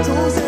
走散